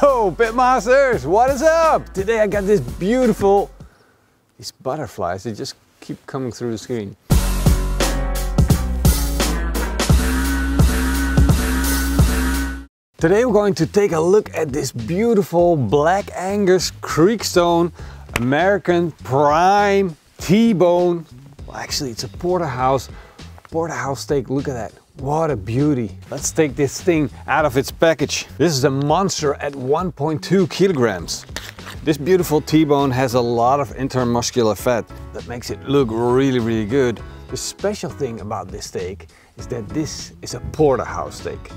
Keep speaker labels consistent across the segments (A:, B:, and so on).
A: Yo, Pitmasters, what is up? Today I got this beautiful, these butterflies, they just keep coming through the screen. Today we're going to take a look at this beautiful Black Angus Creekstone American Prime T-bone. Well, actually it's a porterhouse, porterhouse steak, look at that. What a beauty. Let's take this thing out of its package. This is a monster at 1.2 kilograms. This beautiful T-bone has a lot of intermuscular fat that makes it look really, really good. The special thing about this steak is that this is a porterhouse steak.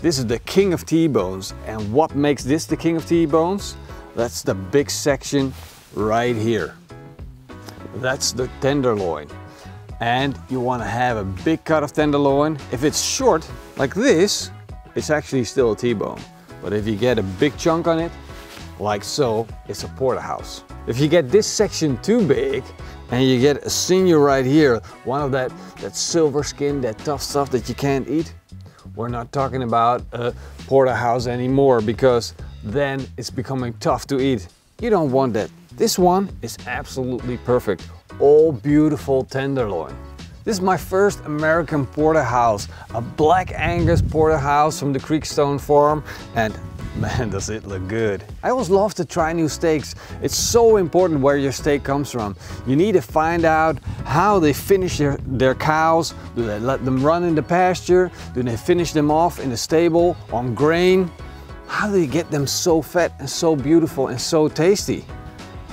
A: This is the king of T-bones. And what makes this the king of T-bones? That's the big section right here. That's the tenderloin and you want to have a big cut of tenderloin. If it's short, like this, it's actually still a T-bone. But if you get a big chunk on it, like so, it's a porterhouse. If you get this section too big, and you get a sinew right here, one of that, that silver skin, that tough stuff that you can't eat, we're not talking about a porterhouse anymore because then it's becoming tough to eat. You don't want that. This one is absolutely perfect all beautiful tenderloin. This is my first American porterhouse, a Black Angus porterhouse from the Creekstone farm and man does it look good. I always love to try new steaks. It's so important where your steak comes from. You need to find out how they finish their, their cows. Do they let them run in the pasture? Do they finish them off in the stable on grain? How do they get them so fat and so beautiful and so tasty?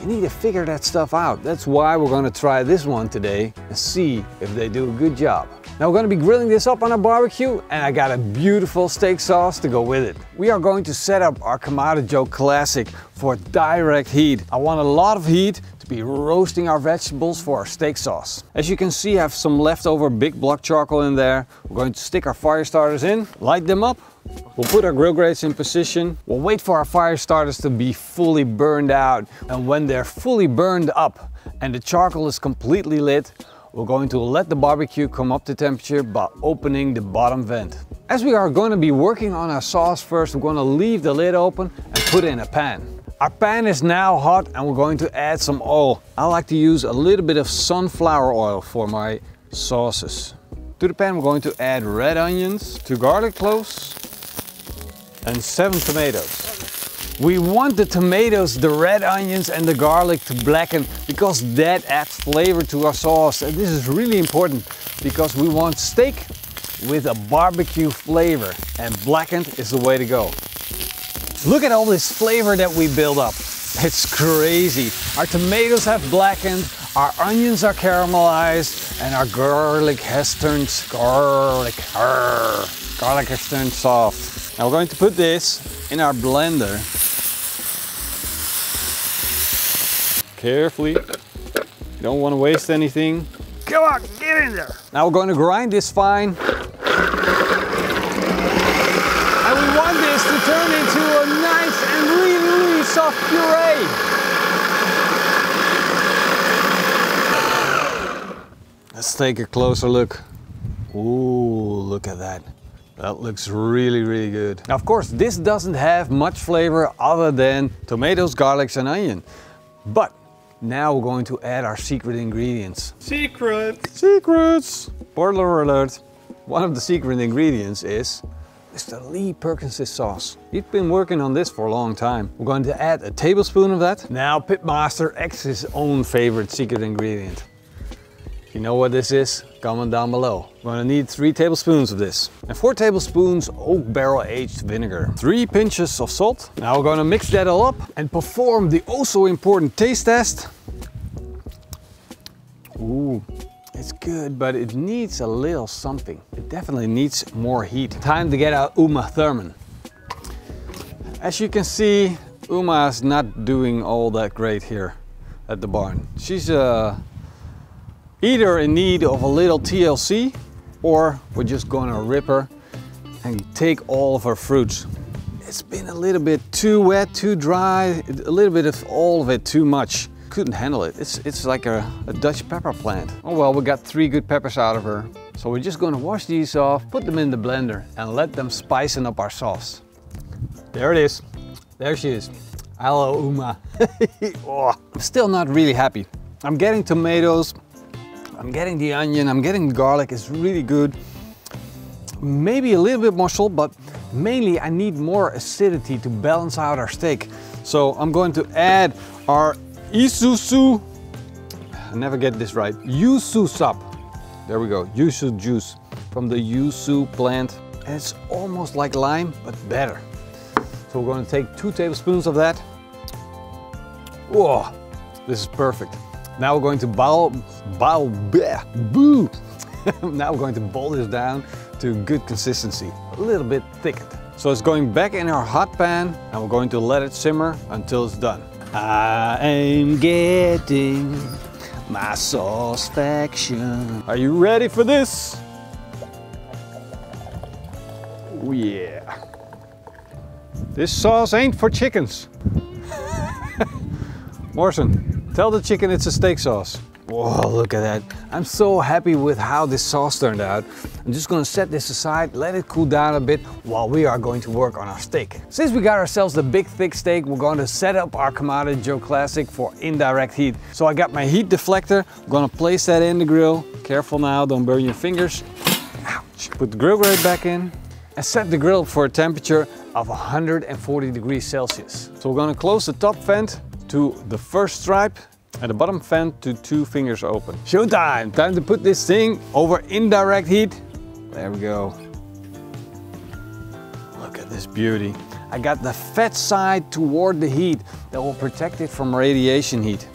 A: You need to figure that stuff out. That's why we're gonna try this one today and see if they do a good job. Now we're gonna be grilling this up on a barbecue and I got a beautiful steak sauce to go with it. We are going to set up our Kamado Joe Classic for direct heat. I want a lot of heat to be roasting our vegetables for our steak sauce. As you can see, I have some leftover big block charcoal in there. We're going to stick our fire starters in, light them up, We'll put our grill grates in position. We'll wait for our fire starters to be fully burned out. And when they're fully burned up and the charcoal is completely lit, we're going to let the barbecue come up to temperature by opening the bottom vent. As we are going to be working on our sauce first, we're going to leave the lid open and put in a pan. Our pan is now hot and we're going to add some oil. I like to use a little bit of sunflower oil for my sauces. To the pan we're going to add red onions, two garlic cloves, and seven tomatoes. We want the tomatoes, the red onions and the garlic to blacken because that adds flavor to our sauce. And this is really important because we want steak with a barbecue flavor and blackened is the way to go. Look at all this flavor that we build up. It's crazy. Our tomatoes have blackened, our onions are caramelized, and our garlic has turned garlic. garlic has turned soft. Now we're going to put this in our blender. Carefully. You don't want to waste anything. Come on, get in there. Now we're going to grind this fine. And we want this to turn into a nice and really, really soft puree. Let's take a closer look. Ooh, look at that. That looks really, really good. Now, of course, this doesn't have much flavor other than tomatoes, garlics, and onion. But now we're going to add our secret ingredients.
B: Secrets!
A: Secrets! Spoiler alert. One of the secret ingredients is Mr. Lee Perkins' sauce. He's been working on this for a long time. We're going to add a tablespoon of that. Now Pitmaster X his own favorite secret ingredient. You know what this is, comment down below. We're gonna need three tablespoons of this. And four tablespoons oak barrel aged vinegar. Three pinches of salt. Now we're gonna mix that all up and perform the also important taste test. Ooh, it's good, but it needs a little something. It definitely needs more heat. Time to get out Uma Thurman. As you can see, Uma is not doing all that great here at the barn. She's uh, either in need of a little TLC or we're just gonna rip her and take all of her fruits. It's been a little bit too wet, too dry, a little bit of all of it too much. Couldn't handle it. It's, it's like a, a Dutch pepper plant. Oh well, we got three good peppers out of her. So we're just gonna wash these off, put them in the blender and let them spicing up our sauce. There it is. There she is. Hello, Uma. oh, I'm still not really happy. I'm getting tomatoes, I'm getting the onion, I'm getting the garlic, it's really good. Maybe a little bit more salt, but mainly I need more acidity to balance out our steak. So I'm going to add our Isuzu, I never get this right, Yuzu sap. There we go, Yuzu juice from the Yuzu plant. And it's almost like lime, but better. So we're going to take two tablespoons of that. Whoa, this is perfect. Now we're going to boil, boil, bleh, boo. now we're going to boil this down to good consistency, a little bit thickened. So it's going back in our hot pan and we're going to let it simmer until it's done. I am getting my sauce faction. Are you ready for this? Oh yeah. This sauce ain't for chickens. Morrison, tell the chicken it's a steak sauce. Whoa, look at that. I'm so happy with how this sauce turned out. I'm just gonna set this aside, let it cool down a bit while we are going to work on our steak. Since we got ourselves the big thick steak, we're going to set up our Kamado Joe Classic for indirect heat. So I got my heat deflector, I'm gonna place that in the grill. Careful now, don't burn your fingers. Ouch. Put the grill grate back in and set the grill for a temperature of 140 degrees Celsius. So we're gonna close the top vent to the first stripe and the bottom fan to two fingers open. Showtime! Time to put this thing over indirect heat. There we go. Look at this beauty. I got the fat side toward the heat that will protect it from radiation heat.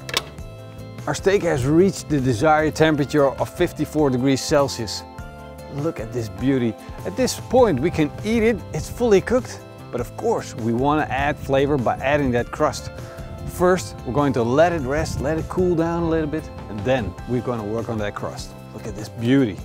A: Our steak has reached the desired temperature of 54 degrees Celsius. Look at this beauty. At this point we can eat it, it's fully cooked. But of course, we want to add flavor by adding that crust. First, we're going to let it rest, let it cool down a little bit, and then we're going to work on that crust. Look at this beauty.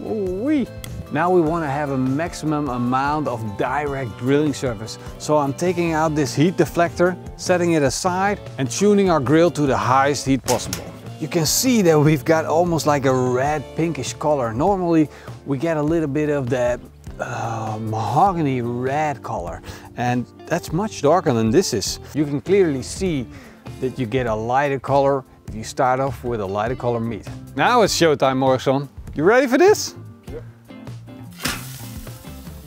A: Ooh-wee. Now we want to have a maximum amount of direct grilling surface. So I'm taking out this heat deflector, setting it aside, and tuning our grill to the highest heat possible. You can see that we've got almost like a red pinkish color. Normally we get a little bit of that uh, mahogany red color and that's much darker than this is. You can clearly see that you get a lighter color if you start off with a lighter color meat. Now it's showtime Morrison. You ready for this?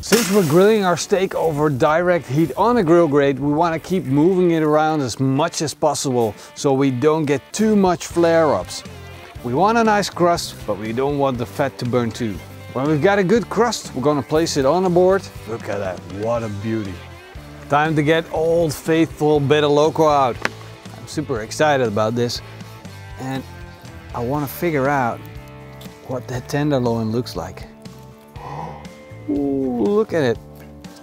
A: Since we're grilling our steak over direct heat on a grill grate, we want to keep moving it around as much as possible so we don't get too much flare-ups. We want a nice crust, but we don't want the fat to burn too. When we've got a good crust, we're gonna place it on the board. Look at that, what a beauty. Time to get old faithful Better Loco out. I'm super excited about this. And I wanna figure out what that tenderloin looks like. Ooh, look at it.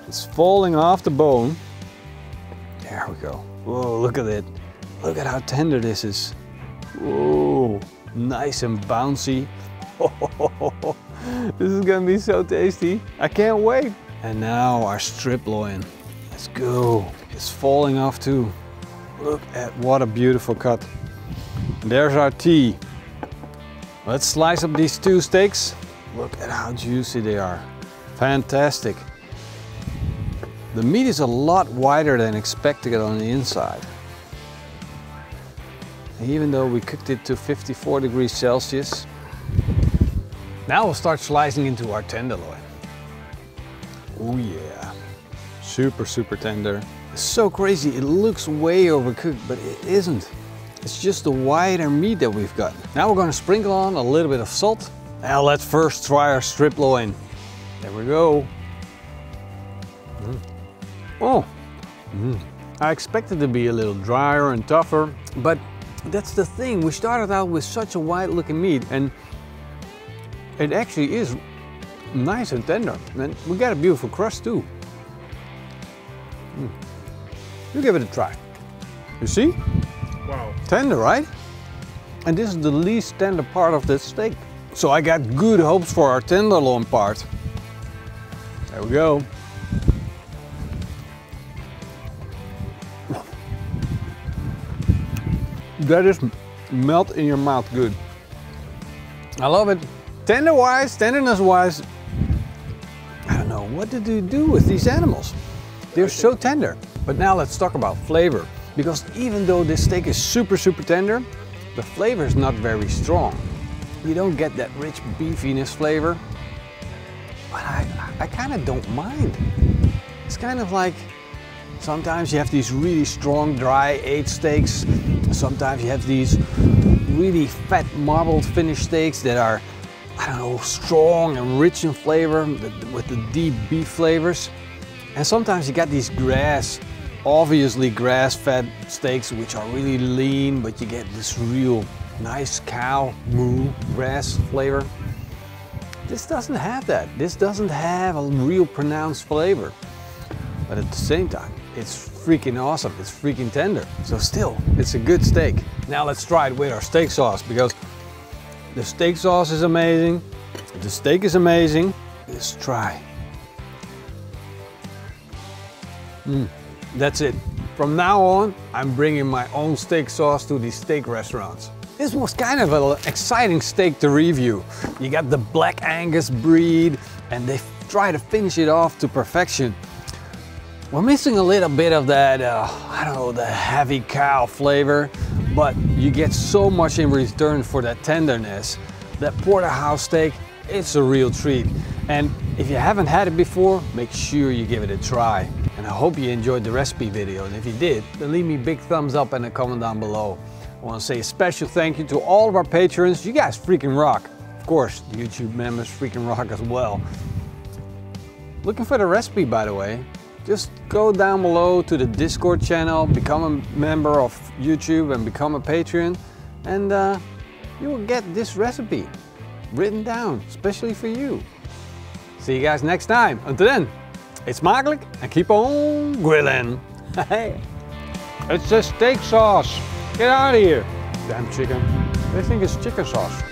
A: It's falling off the bone. There we go. Whoa, look at it. Look at how tender this is. Whoa, nice and bouncy. this is gonna be so tasty. I can't wait. And now our strip loin. Let's go. It's falling off too. Look at what a beautiful cut. There's our tea. Let's slice up these two steaks. Look at how juicy they are. Fantastic. The meat is a lot wider than expected on the inside. Even though we cooked it to 54 degrees Celsius, now we'll start slicing into our tenderloin. Oh yeah, super, super tender. It's so crazy, it looks way overcooked, but it isn't. It's just the wider meat that we've got. Now we're gonna sprinkle on a little bit of salt. Now let's first try our strip loin. There we go. Mm. Oh, mm. I expected to be a little drier and tougher, but that's the thing. We started out with such a white looking meat and it actually is nice and tender. And we got a beautiful crust too. Mm. You give it a try. You see?
B: Wow.
A: Tender, right? And this is the least tender part of the steak. So I got good hopes for our tenderloin part. There we go. That is melt in your mouth good. I love it. Tender wise, tenderness wise, I don't know, what did you do with these animals? They're so tender. But now let's talk about flavor. Because even though this steak is super, super tender, the flavor is not very strong. You don't get that rich beefiness flavor. But I, I kind of don't mind. It's kind of like sometimes you have these really strong, dry aged steaks. Sometimes you have these really fat marbled finished steaks that are, I don't know, strong and rich in flavor with the deep beef flavors. And sometimes you got these grass, obviously grass-fed steaks which are really lean, but you get this real nice cow moo grass flavor. This doesn't have that. This doesn't have a real pronounced flavor. But at the same time, it's freaking awesome. It's freaking tender. So still, it's a good steak. Now let's try it with our steak sauce because the steak sauce is amazing. The steak is amazing. Let's try. Mm, that's it. From now on, I'm bringing my own steak sauce to these steak restaurants. This was kind of an exciting steak to review. You got the Black Angus breed and they try to finish it off to perfection. We're missing a little bit of that, uh, I don't know, the heavy cow flavor, but you get so much in return for that tenderness. That porterhouse steak, it's a real treat. And if you haven't had it before, make sure you give it a try. And I hope you enjoyed the recipe video. And if you did, then leave me a big thumbs up and a comment down below. I want to say a special thank you to all of our patrons. You guys freaking rock. Of course, the YouTube members freaking rock as well. Looking for the recipe, by the way, just go down below to the Discord channel, become a member of YouTube and become a Patreon and uh, you will get this recipe written down, especially for you. See you guys next time. Until then, it's smakelijk and keep on grilling. Hey, it's a steak sauce. Get out of here. Damn chicken. They think it's chicken sauce.